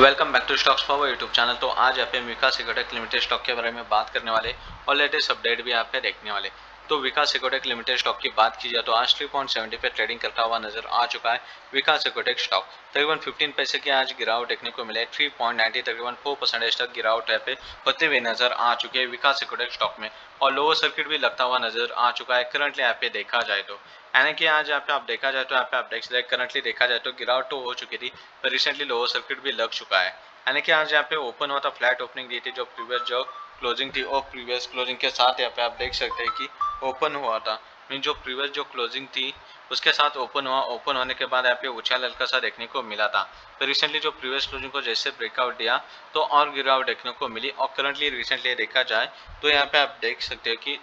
Welcome back to stocks for YouTube channel तो आज आप विकास घटक लिमिटेड स्टॉक के बारे में बात करने वाले और लेटेस्ट अपडेट भी आप देखने वाले तो विकास इकोटेक लिमिटेड स्टॉक की बात की जाए तो आज थ्री पॉइंट सेवेंटी पे ट्रेडिंग करता हुआ नज़र आ चुका है विकास इकोटेक स्टॉक। तकरीबन 15 पैसे की आज गिरावट देखने को मिले। 3.90 तकरीबन फोर परसेंटेज तक गिरावट यहाँ पे होते हुए नज़र आ चुके हैं विकास इकोटेक स्टॉक में। और लोअर सर्किट भी लगता हुआ नज़र आ चुका है। करंटली यहाँ पे देखा जाए तो। यानी कि आज यहाँ पे आप देखा जाए तो यहाँ पे आप देख सकते करंटली देखा जाए तो गिरावट तो हो चुकी थी, पर रिसेंटली लोअर सर्किट भी लग चुका है। यानी कि आज यहाँ पे ओपन हुआ था फ्लैट ओपनिंग दी थी जो प्रीवियस जो क्लोजिंग थी, और प्रीवियस क्लोजिंग के साथ यहाँ पे आप देख सकते हैं कि ओपन हुआ था। मीन जो प्रीवियस जो क्लोजिंग थी, उसके साथ ओपन हुआ। ओपन होने के बाद यहाँ पे उछाल हल्का सा देखने को मिला था। तो रिसेंटली जो प्रीवियस क्लोजिंग को जैसे ब्रेकआउट दिया तो और गिरावट देखने को मिली। और करंटली रिसेंटली देखा जाए तो यहाँ पे आप देख सकते हो कि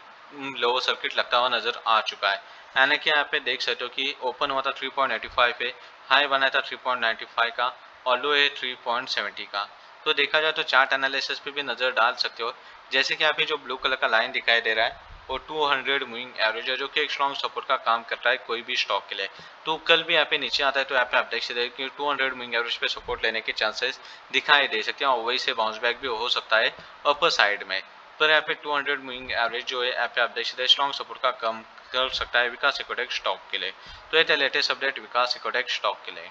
लोअर सर्किट लगता हुआ नज़र आ चुका है। यानी कि यहाँ पे देख सकते हो कि ओपन हुआ था 3.85 पे हाई बनाया था 3.95 का, और लो है 3.70 का। तो देखा जाए तो चार्ट एनालिसिस पे भी नज़र डाल सकते हो। जैसे कि यहाँ पे जो ब्लू कलर का लाइन दिखाई दे रहा है वो 200 मूविंग एवरेज है, जो कि एक स्ट्रॉन्ग सपोर्ट का काम करता है कोई भी स्टॉक के लिए। तो कल भी यहाँ पे नीचे आता है तो यहाँ पे आप देख सकते हैं कि 200 मूविंग एवरेज पे सपोर्ट लेने के चांसेस दिखाई दे सकते हैं, और वही से बाउंस बैक भी हो सकता है अपर साइड में। पर यहाँ पे 200 मूविंग एवरेज जो है, यहाँ पे आप देख सकते हैं स्ट्रॉन्ग सपोर्ट का कम कर सकता है विकास इकोटेक स्टॉक के लिए। तो ये थे latest update Vikas Ecotech stock के लिए।